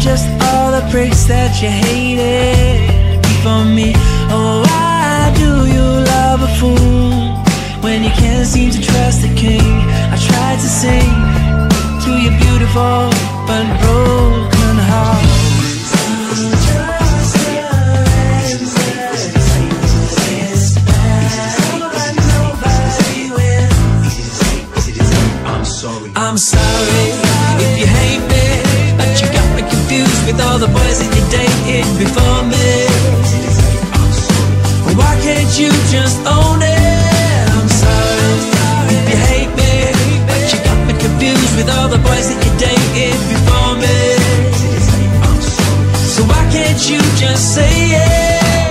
just all the breaks that you hated before me. Oh, why do you love a fool when you can't seem to trust the king? I tried to sing to your beautiful can't you just own it? I'm sorry if you hate me, but you got me confused with all the boys that you dated before me. So why can't you just say it?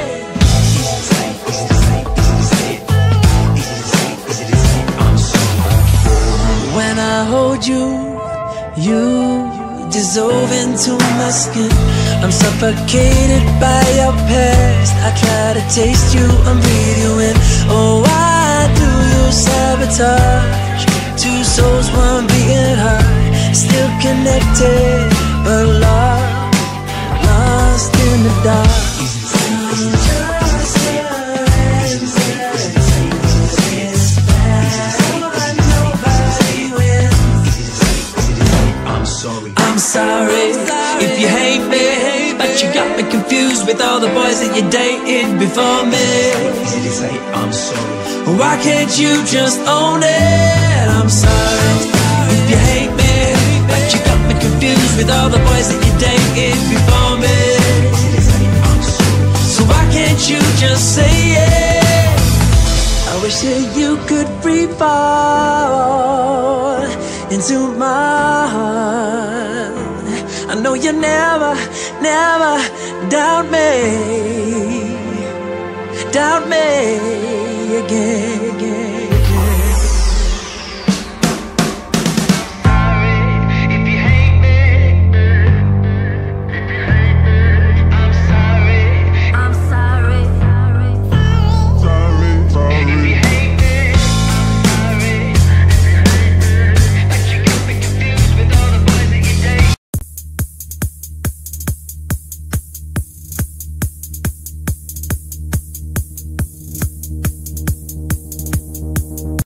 When I hold you, you dissolve into my skin. I'm suffocated by your past. I try to taste you and breathe you in. Oh, why do you sabotage? Two souls, one beating heart, still connected, but lost, lost in the dark. Me, but you got me confused with all the boys that you dated before me. Easy to say I'm sorry. Why can't you just own it? I'm sorry if you hate me, but you got me confused with all the boys that you dated before me. So why can't you just say it? I wish that you could free fall into my. Know you never, never doubt me, doubt me.